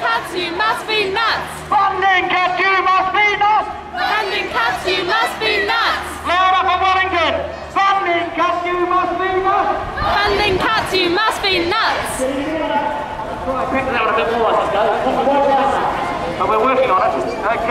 cats, you must be nuts. Funding cats, you must be nuts. Funding cats, you must be nuts. Louder for Wellington. Funding cats, you must be nuts. Funding cats, you must be nuts. Right, pick that one a bit more, I think. But we're working on it. Okay.